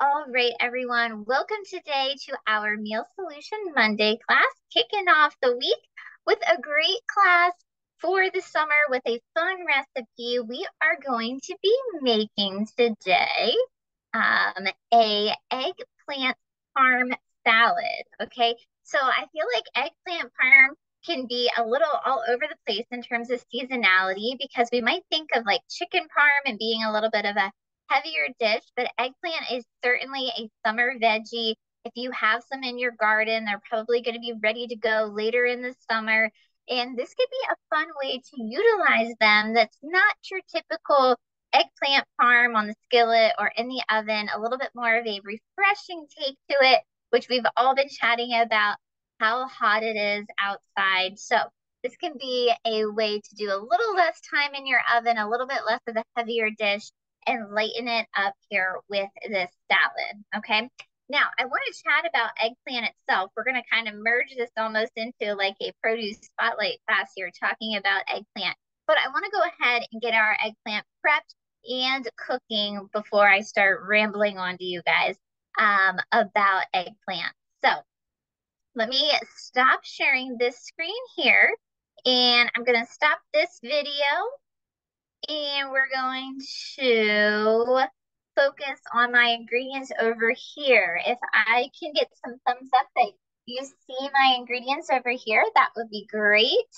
All right, everyone. Welcome today to our Meal Solution Monday class, kicking off the week with a great class for the summer with a fun recipe. We are going to be making today um, a eggplant parm salad. Okay, so I feel like eggplant parm can be a little all over the place in terms of seasonality because we might think of like chicken parm and being a little bit of a heavier dish, but eggplant is certainly a summer veggie. If you have some in your garden, they're probably going to be ready to go later in the summer. And this could be a fun way to utilize them that's not your typical eggplant parm on the skillet or in the oven, a little bit more of a refreshing take to it, which we've all been chatting about how hot it is outside. So this can be a way to do a little less time in your oven, a little bit less of a heavier dish, and lighten it up here with this salad, okay? Now, I want to chat about eggplant itself. We're going to kind of merge this almost into like a produce spotlight class here talking about eggplant. But I want to go ahead and get our eggplant prepped and cooking before I start rambling on to you guys um, about eggplant. So let me stop sharing this screen here and I'm going to stop this video and we're going to focus on my ingredients over here. If I can get some thumbs up that you see my ingredients over here, that would be great.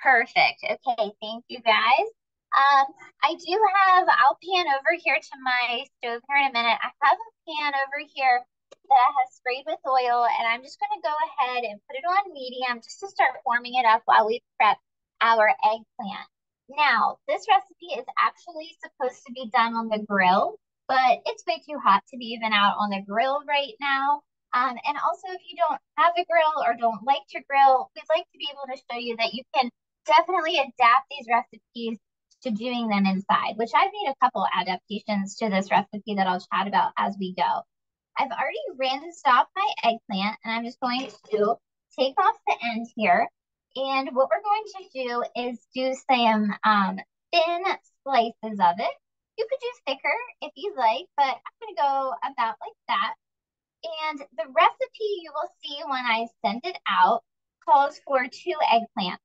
Perfect. Okay, thank you guys. Um, I do have, I'll pan over here to my stove here in a minute. I have a pan over here that I have sprayed with oil and I'm just going to go ahead and put it on medium just to start warming it up while we prep our eggplant. Now, this recipe is actually supposed to be done on the grill, but it's way too hot to be even out on the grill right now. Um, and also, if you don't have a grill or don't like to grill, we'd like to be able to show you that you can definitely adapt these recipes to doing them inside, which I've made a couple adaptations to this recipe that I'll chat about as we go. I've already rinsed off my eggplant and I'm just going to take off the end here and what we're going to do is do some um, thin slices of it. You could do thicker if you like, but I'm going to go about like that. And the recipe you will see when I send it out calls for two eggplants.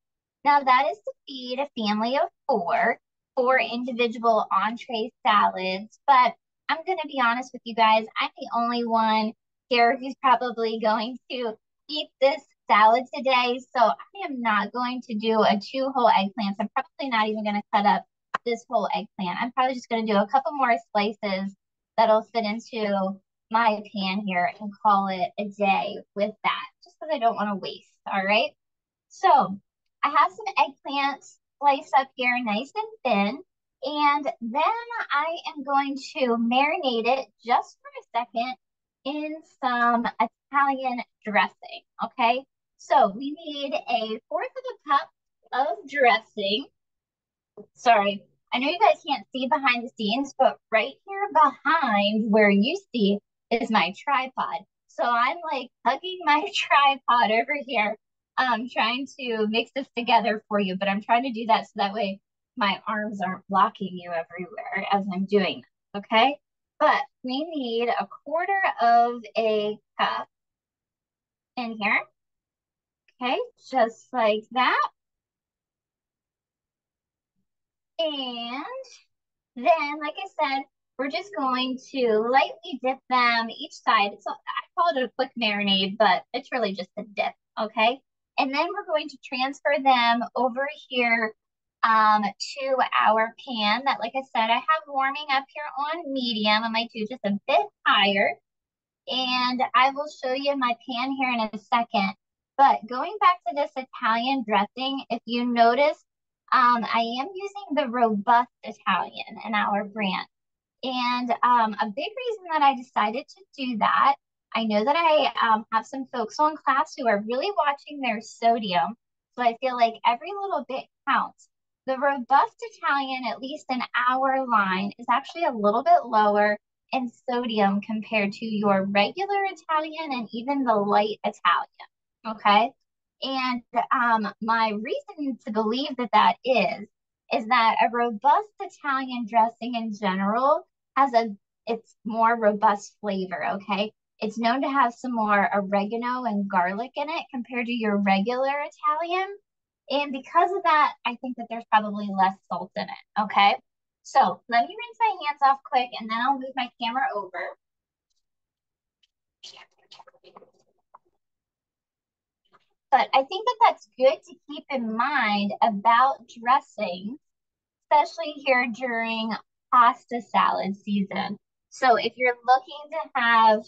Now that is to feed a family of four, four individual entree salads. But I'm going to be honest with you guys, I'm the only one here who's probably going to eat this salad today, so I am not going to do a two whole eggplants. I'm probably not even going to cut up this whole eggplant. I'm probably just going to do a couple more slices that'll fit into my pan here and call it a day with that, just because I don't want to waste, all right? So I have some eggplant sliced up here nice and thin. And then I am going to marinate it just for a second in some Italian dressing, okay? So we need a fourth of a cup of dressing. Sorry, I know you guys can't see behind the scenes, but right here behind where you see is my tripod. So I'm like hugging my tripod over here, um, trying to mix this together for you, but I'm trying to do that so that way my arms aren't blocking you everywhere as I'm doing this, okay? But we need a quarter of a cup in here. Okay, just like that. And then, like I said, we're just going to lightly dip them each side. So I call it a quick marinade, but it's really just a dip, okay? And then we're going to transfer them over here um, to our pan that, like I said, I have warming up here on medium. I might do just a bit higher. And I will show you my pan here in a second. But going back to this Italian dressing, if you notice, um, I am using the Robust Italian in our brand. And um, a big reason that I decided to do that, I know that I um, have some folks on class who are really watching their sodium. So I feel like every little bit counts. The Robust Italian, at least in our line, is actually a little bit lower in sodium compared to your regular Italian and even the light Italian. Okay. And um, my reason to believe that that is, is that a robust Italian dressing in general has a its more robust flavor, okay? It's known to have some more oregano and garlic in it compared to your regular Italian. And because of that, I think that there's probably less salt in it, okay? So let me rinse my hands off quick and then I'll move my camera over. But I think that that's good to keep in mind about dressing, especially here during pasta salad season. So if you're looking to have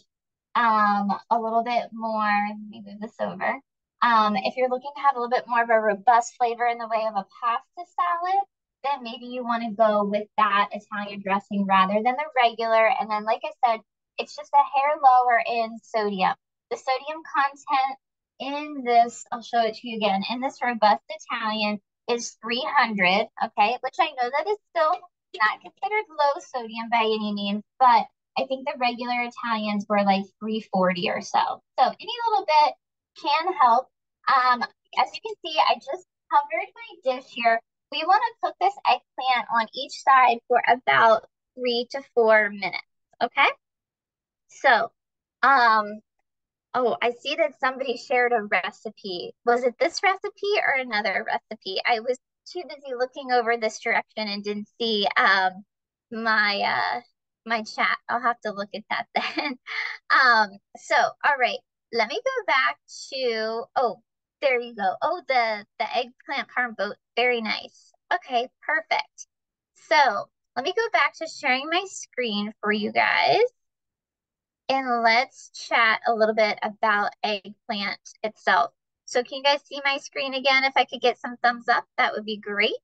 um, a little bit more, let me move this over. Um, if you're looking to have a little bit more of a robust flavor in the way of a pasta salad, then maybe you want to go with that Italian dressing rather than the regular. And then, like I said, it's just a hair lower in sodium. The sodium content in this, I'll show it to you again, in this robust Italian is 300, okay, which I know that is still not considered low sodium by any means, but I think the regular Italians were like 340 or so. So any little bit can help. Um, as you can see, I just covered my dish here. We want to cook this eggplant on each side for about three to four minutes, okay? So, um, oh, I see that somebody shared a recipe. Was it this recipe or another recipe? I was too busy looking over this direction and didn't see um my uh my chat. I'll have to look at that then. um, so all right, let me go back to oh, there you go. Oh, the the eggplant boat. Very nice. Okay, perfect. So let me go back to sharing my screen for you guys. And let's chat a little bit about eggplant itself. So can you guys see my screen again? If I could get some thumbs up, that would be great.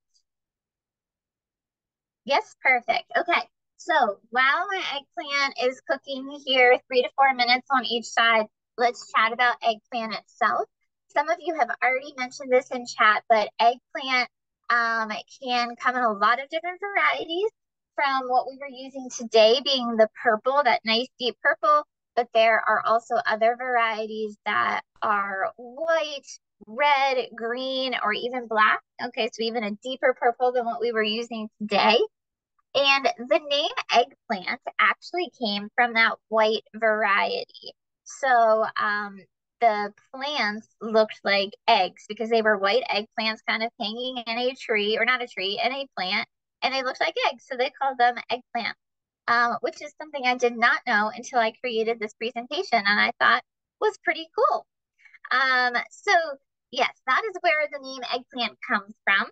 Yes, perfect. Okay, so while my eggplant is cooking here, three to four minutes on each side, let's chat about eggplant itself. Some of you have already mentioned this in chat, but eggplant um, can come in a lot of different varieties from what we were using today being the purple, that nice deep purple, but there are also other varieties that are white, red, green, or even black. Okay, so even a deeper purple than what we were using today. And the name eggplant actually came from that white variety. So um, the plants looked like eggs because they were white eggplants kind of hanging in a tree, or not a tree, in a plant and they looked like eggs. So they called them eggplant, um, which is something I did not know until I created this presentation and I thought was pretty cool. Um, so yes, that is where the name eggplant comes from.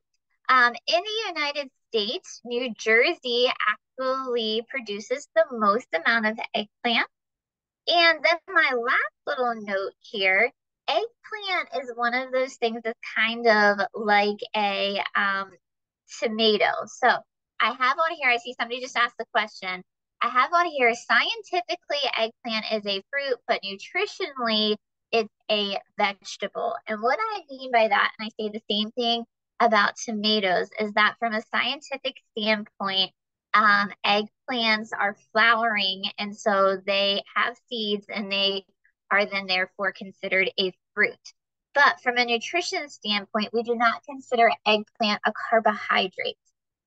Um, in the United States, New Jersey actually produces the most amount of eggplant. And then my last little note here, eggplant is one of those things that's kind of like a um, tomatoes. So I have on here, I see somebody just asked the question. I have on here, scientifically, eggplant is a fruit, but nutritionally, it's a vegetable. And what I mean by that, and I say the same thing about tomatoes, is that from a scientific standpoint, um, eggplants are flowering, and so they have seeds and they are then therefore considered a fruit. But from a nutrition standpoint, we do not consider eggplant a carbohydrate.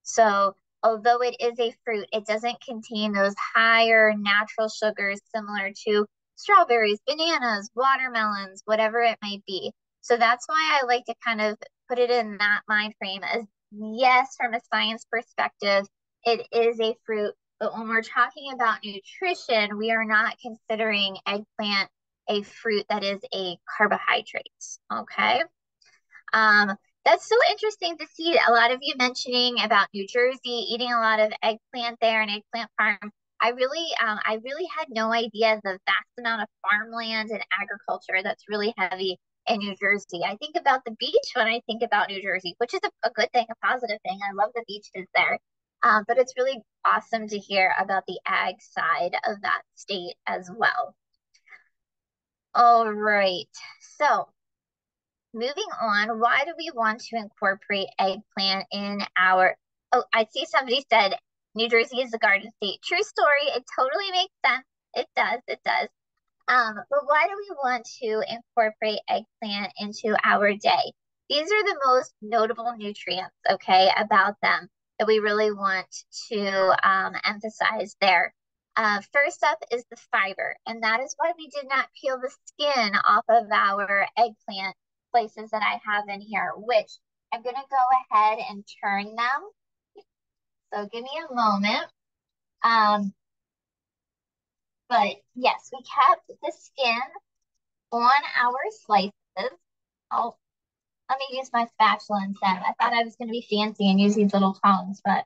So although it is a fruit, it doesn't contain those higher natural sugars similar to strawberries, bananas, watermelons, whatever it might be. So that's why I like to kind of put it in that mind frame as yes, from a science perspective, it is a fruit. But when we're talking about nutrition, we are not considering eggplant a fruit that is a carbohydrate. Okay. Um, that's so interesting to see a lot of you mentioning about New Jersey, eating a lot of eggplant there and eggplant parm. I really, um, I really had no idea the vast amount of farmland and agriculture that's really heavy in New Jersey. I think about the beach when I think about New Jersey, which is a, a good thing, a positive thing. I love the beaches there. Um, but it's really awesome to hear about the ag side of that state as well. All right. So moving on, why do we want to incorporate eggplant in our, oh, I see somebody said New Jersey is the garden state. True story. It totally makes sense. It does. It does. Um, but why do we want to incorporate eggplant into our day? These are the most notable nutrients, okay, about them that we really want to um, emphasize there. Uh, first up is the fiber, and that is why we did not peel the skin off of our eggplant slices that I have in here, which I'm gonna go ahead and turn them. So give me a moment. Um, but yes, we kept the skin on our slices. Oh, let me use my spatula instead. I thought I was going to be fancy and use these little tongs, but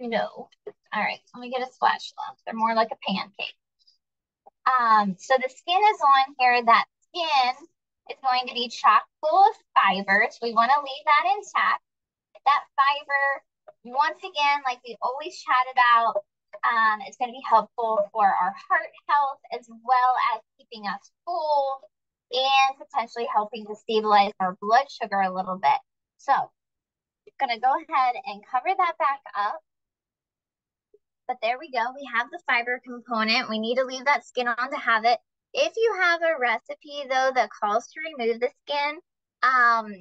no. All right, let me get a spatula. They're more like a pancake. Um, so the skin is on here. That skin is going to be chock full of fibers. We want to leave that intact. That fiber, once again, like we always chat about, um, it's going to be helpful for our heart health as well as keeping us full and potentially helping to stabilize our blood sugar a little bit. So I'm going to go ahead and cover that back up. But there we go. We have the fiber component. We need to leave that skin on to have it. If you have a recipe though that calls to remove the skin, um,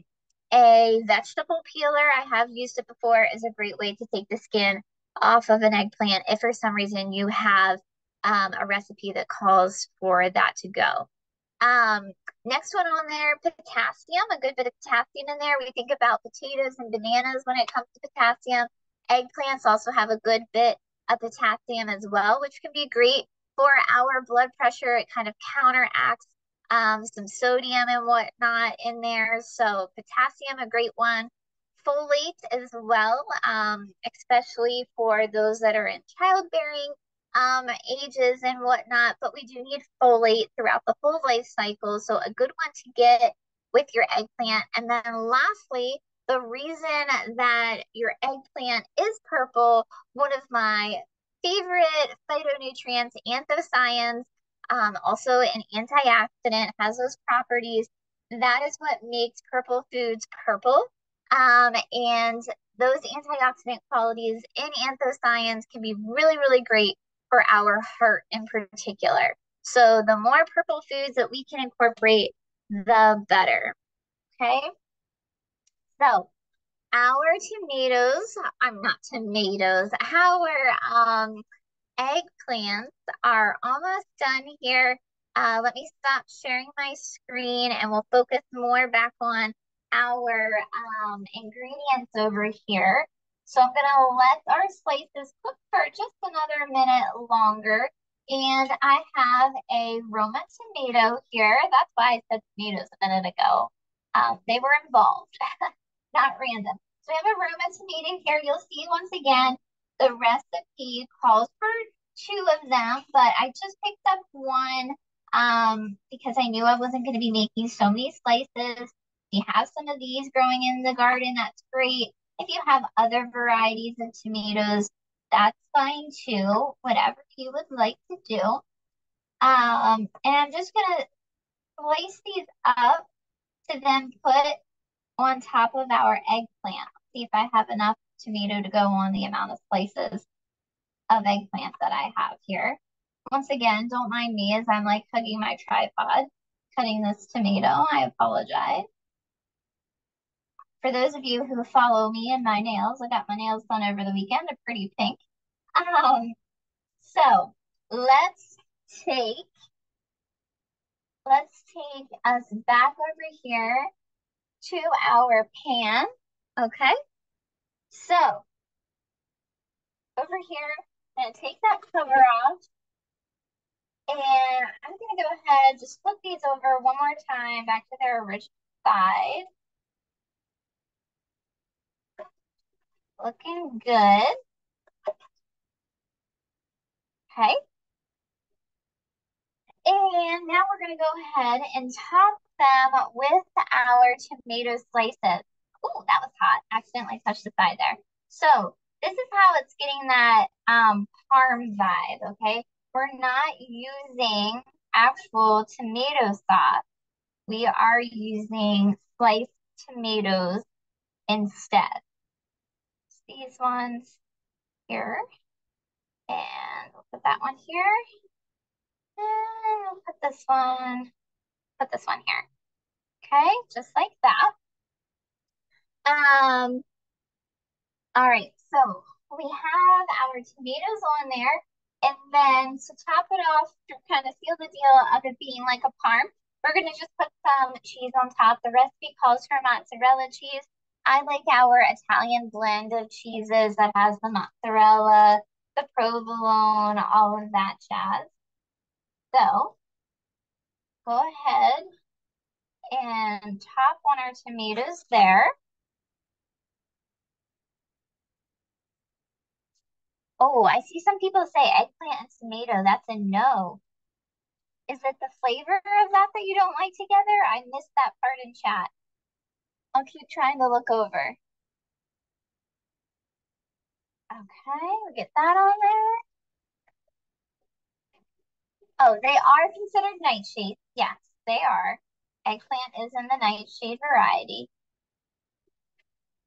a vegetable peeler, I have used it before, is a great way to take the skin off of an eggplant if for some reason you have um, a recipe that calls for that to go. Um, next one on there, potassium, a good bit of potassium in there. We think about potatoes and bananas when it comes to potassium. Eggplants also have a good bit of potassium as well, which can be great for our blood pressure. It kind of counteracts um, some sodium and whatnot in there. So potassium, a great one. Folate as well, um, especially for those that are in childbearing um, ages and whatnot. But we do need folate throughout the whole life cycle. So a good one to get with your eggplant. And then lastly, the reason that your eggplant is purple, one of my favorite phytonutrients, anthocyanins, um, also an antioxidant, has those properties. That is what makes purple foods purple. Um, and those antioxidant qualities in anthocyanins can be really, really great for our heart in particular. So the more purple foods that we can incorporate, the better. Okay. So our tomatoes, I'm not tomatoes, our um, eggplants are almost done here. Uh, let me stop sharing my screen and we'll focus more back on our um, ingredients over here. So I'm gonna let our slices cook for just another minute longer. And I have a Roma tomato here. That's why I said tomatoes a minute ago. Um, they were involved, not random. So we have a Roma tomato here. You'll see once again, the recipe calls for two of them, but I just picked up one um, because I knew I wasn't going to be making so many slices. You have some of these growing in the garden, that's great. If you have other varieties of tomatoes, that's fine too, whatever you would like to do. Um, and I'm just going to slice these up to then put on top of our eggplant. See if I have enough tomato to go on the amount of slices of eggplant that I have here. Once again, don't mind me as I'm like hugging my tripod, cutting this tomato. I apologize. For those of you who follow me and my nails, I got my nails done over the weekend, they're pretty pink. Um, so let's take, let's take us back over here to our pan, okay? So over here, I'm gonna take that cover off. And I'm gonna go ahead, and just flip these over one more time back to their original side. Looking good. Okay. And now we're going to go ahead and top them with our tomato slices. Oh, that was hot. Accidentally touched the side there. So this is how it's getting that um, parm vibe, okay? We're not using actual tomato sauce. We are using sliced tomatoes instead these ones here. And we'll put that one here. And we'll put this one, put this one here. Okay, just like that. Um, all right, so we have our tomatoes on there. And then to top it off, to kind of seal the deal of it being like a parm, we're gonna just put some cheese on top. The recipe calls for mozzarella cheese. I like our Italian blend of cheeses that has the mozzarella, the provolone, all of that jazz. So go ahead and top on our tomatoes there. Oh, I see some people say eggplant and tomato. That's a no. Is it the flavor of that that you don't like together? I missed that part in chat. I'll keep trying to look over. Okay, we get that on there. Oh, they are considered nightshades. Yes, they are. Eggplant is in the nightshade variety.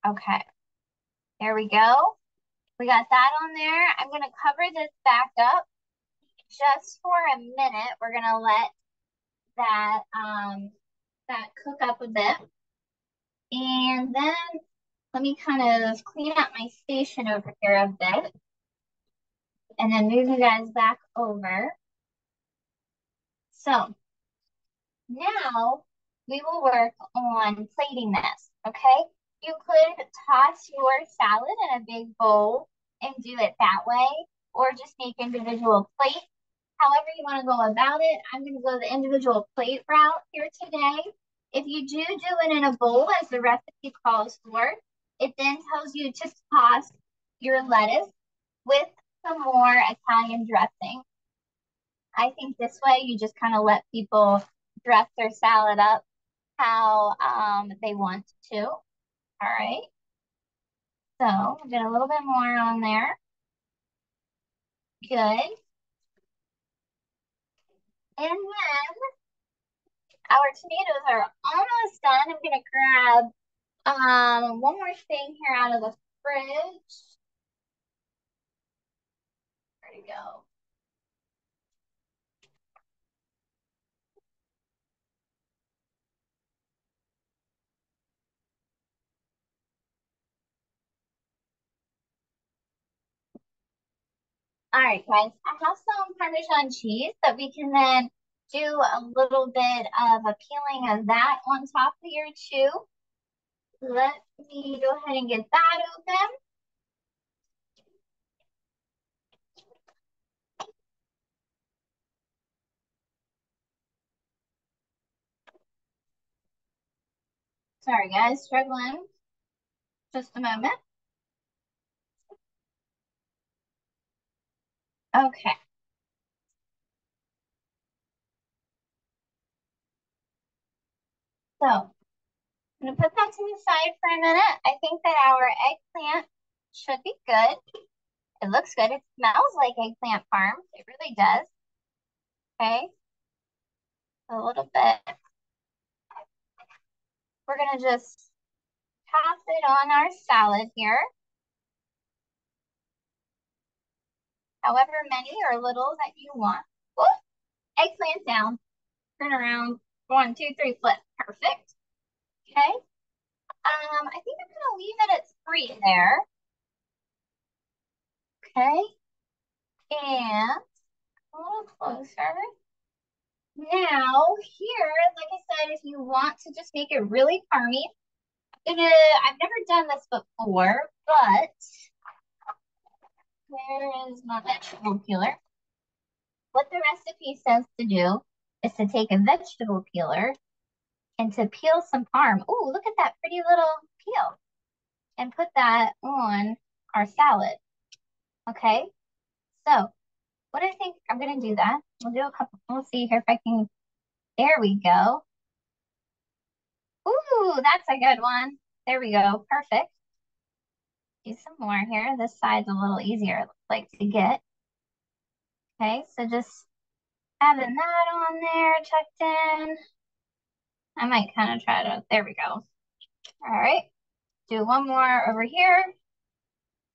Okay, there we go. We got that on there. I'm going to cover this back up just for a minute. We're going to let that, um, that cook up a bit. And then let me kind of clean up my station over here a bit. And then move you guys back over. So now we will work on plating this, okay? You could toss your salad in a big bowl and do it that way, or just make individual plates. However you want to go about it, I'm going to go the individual plate route here today. If you do do it in a bowl as the recipe calls for, it then tells you to toss your lettuce with some more Italian dressing. I think this way you just kind of let people dress their salad up how um, they want to. All right. So get a little bit more on there. Good. And then our tomatoes are almost done. I'm gonna grab um one more thing here out of the fridge. There we go. All right, guys, I have some Parmesan cheese that we can then do a little bit of a peeling of that on top of your too. Let me go ahead and get that open. Sorry guys, struggling. Just a moment. Okay. So I'm gonna put that to the side for a minute. I think that our eggplant should be good. It looks good. It smells like eggplant parm. It really does. Okay. A little bit. We're gonna just toss it on our salad here. However many or little that you want. Whoop, eggplant down, turn around, one, two, three, flip, perfect. Okay, um, I think I'm gonna leave it at three there. Okay, and a little closer. Now here, like I said, if you want to just make it really parmy, I'm gonna, I've never done this before, but where is my vegetable peeler? What the recipe says to do is to take a vegetable peeler and to peel some parm. Oh, look at that pretty little peel. And put that on our salad. Okay, so what I think I'm gonna do that. We'll do a couple, we'll see here if I can, there we go. Ooh, that's a good one. There we go, perfect do some more here. This side's a little easier, like to get. Okay, so just having that on there, tucked in. I might kind of try to, there we go. All right, do one more over here.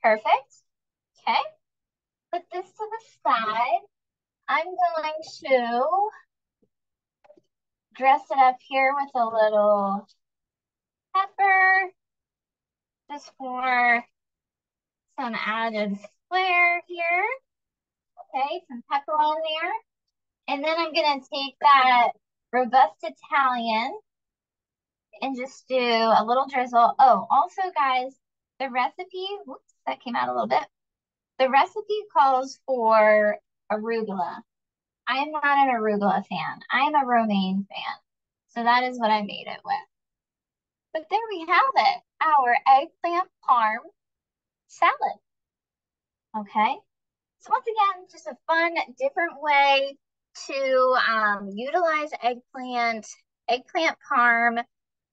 Perfect. Okay, put this to the side. I'm going to dress it up here with a little pepper, just for some added flair here. okay? Some pepper on there. And then I'm gonna take that robust Italian and just do a little drizzle. Oh, also guys, the recipe, whoops, that came out a little bit. The recipe calls for arugula. I am not an arugula fan. I am a romaine fan. So that is what I made it with. But there we have it, our eggplant parm salad. Okay. So once again, just a fun, different way to um, utilize eggplant, eggplant parm.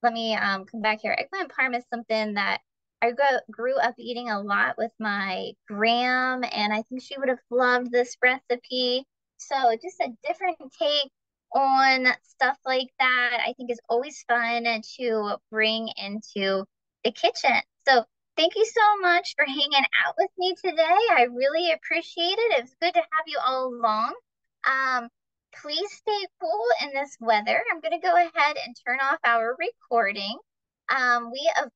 Let me um, come back here. Eggplant parm is something that I grew up eating a lot with my gram, and I think she would have loved this recipe. So just a different take on stuff like that, I think is always fun to bring into the kitchen. So thank you so much for hanging out with me today. I really appreciate it. It's good to have you all along. Um, please stay cool in this weather. I'm going to go ahead and turn off our recording. Um, we, of